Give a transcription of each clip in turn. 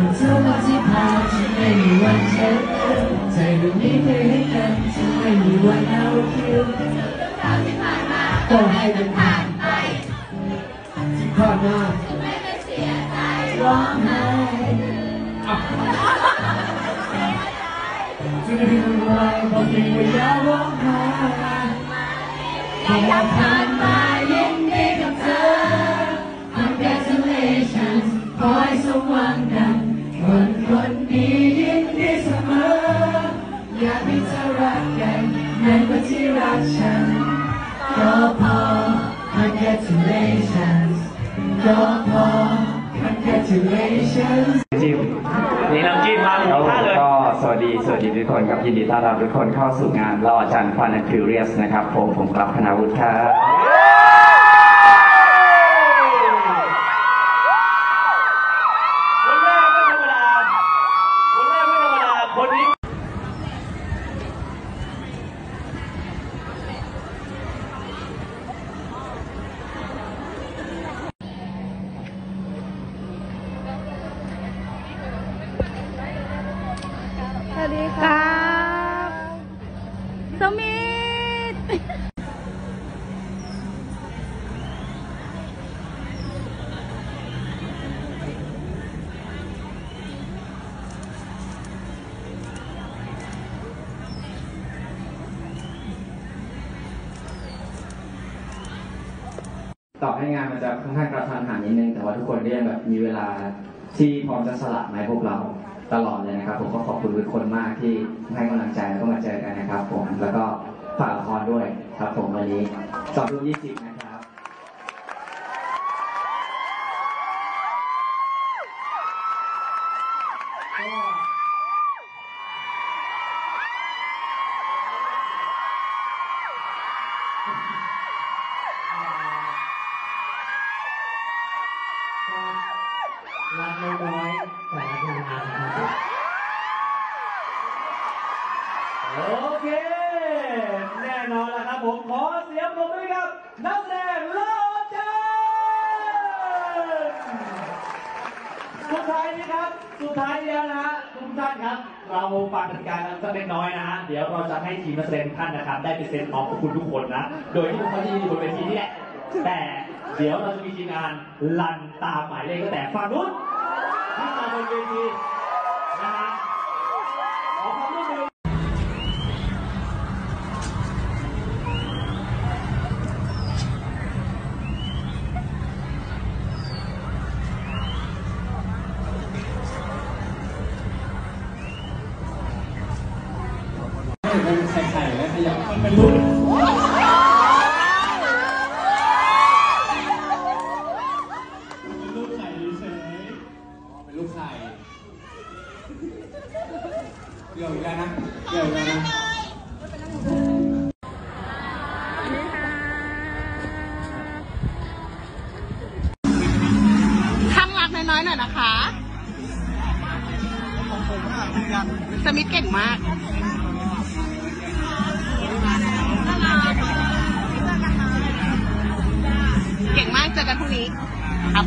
ทุกวันที่ผ่านฉันไม่มีวันเช็ดใจดวงนี้เคยให้กันฉันไม่มีวันเอาคืนก็ให้มันผ่านไปที่ผ่านมาร้องไห้จะไม่เป็นไรบอกเพียงว่าอย่าร้องไห้แค่อยาผ่านม รักกันเหมือนกว่าที่รักฉันก็พอ Congratulations ก็พอ Congratulations จิ้มนี่น้ำจิ้มมาหมูแล้วท่าเลย ก็สวัสดีสวัสดีทุกคนครับยินดีต้อนรับทุกคนเข้าสู่งานล่อจันทร์ฟันแอนด์ฟิวเรียสนะครับผมผมกลับคณาวุฒิครับ คนแรกไม่ธรรมดา คนแรกไม่ธรรมดา คนนี้ สวัสดีครับ สมิธตอบให้งานมันจะค่อนข้างกระทันหันนิดนึง แต่ว่าทุกคนก็ยังแบบมีเวลาที่พร้อมจะสละมาให้พวกเรา ตลอดเลยนะครับ ผมก็ขอบคุณทุกคนมากที่ให้กำลังใจแล้วก็มาเจอกันนะครับ ผมแล้วก็ฝากละครด้วยครับ ผมวันนี้สองทุ่มยี่สิบนะครับ โอเค แน่นอนแล้วครับผมขอเสียงปรบมือกับนักแสดงโลจันสุดท้ายนี้ครับ สุดท้ายแล้วนะฮะทุกท่านครับ เราฟังกติกากันสักเล็กน้อยนะฮะเดี๋ยวเราจะให้ทีมนักแสดงท่านนะครับ ได้ไปเซ็นออฟกับคุณทุกคนนะ โดยที่พวกเขาจะอยู่บนเวทีนี่แหละแต่เดี๋ยวเราจะมีทีมงานลันตามหมายเลขตั้งแต่ฝั่งนู้น ขึ้นมาบนเวทีนะฮะขอความร่วมมือมันไข่แล้วขยับมันเป็นลูป หน่อยนะคะ สมิธเก่งมากเก่งมากเจอกันพรุ่งนี้ ครับ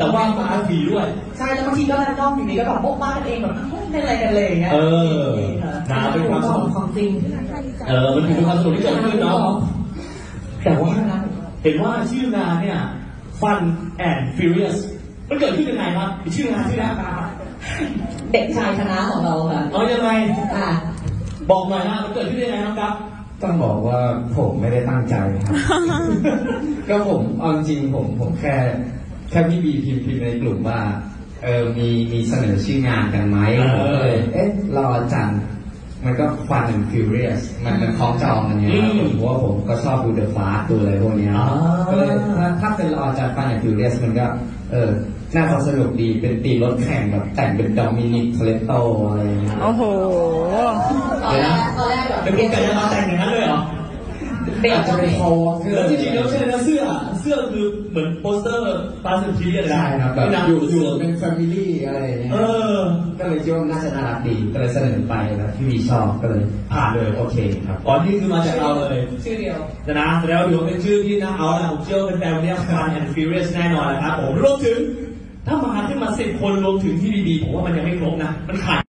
แต่ว่ามาผีด้วย ใช่แล้วบางทีก็แล้วก็อยู่ดีก็แบบโป๊กบ้ากันเองแบบเป็นอะไรกันเลยอย่างเงี้ยเออนะเป็นความสนุกของจริง เออมันคือความสนุกที่เกิดขึ้นเนาะแต่ว่าเห็นว่าชื่องานเนี่ย Fun and Furious มันเกิดขึ้นยังไงครับชื่องานชื่ออะไรครับเด็กชายคณะของเราค่ะเอายังไงอะบอกหน่อยฮะมันเกิดขึ้นได้ยังไงน้องครับต้องบอกว่าผมไม่ได้ตั้งใจครับ ก็ผมเอาจริงๆผมผมแค่ แค่พี่บีพิมพ์พิมพ์ในกลุ่มว่า เออมีมีเสนอชื่องานกันไหมเออผมก็เลยเอ๊ะรอจันทร์มันก็ฟัน and furious มันมันคล้องจองกันไงครับผมเพราะว่าผมก็ชอบดู The Fast ดูอะไรพวกเนี้ยก็เลยถ้าถ้าเป็นรอจันทร์ฟัน and furious มันก็ เออน่าจะสนุกดีเป็นตีรถแข่งแบบแต่งเป็นดอมินิกเทเลโตอะไรอย่างเงี้ยโอ้โหตอนแรกตอนแรกแบบเป็นคนไก่จะมาแต่งอย่างนั้นเลยเหรอ เด็กอาจจะเป็นโคแล้วจริงๆแล้วใช่นะเสื้อ เสื้อคือเหมือนโปสเตอร์ตาสุนทรีเลยนะใช่ครับแบบนางอยู่ออยู่ยู่เป็นแฟมิลี่อะไรอย่างเงี้ยเออ ก็เลยคิดว่ามันน่าจะน่ารักดีก็เลยเสนอไปแล้วพี่วีชอบก็เลยผ่านเลยโอเคครับก่อนี่คือมาจากเราเลย ชื่อเดียว นะนะแล้วถือว่าเป็นชื่อที่น่าเอาละผมเชื่อว่าเป็นแฟนวันนี้ Fun and Furious แน่นอนนะครับผมรวมถึง ถ้ามาขึ้นมาสิบคนรวมถึงที่ดีๆผมว่ามันยังไม่ครบนะ มันขาด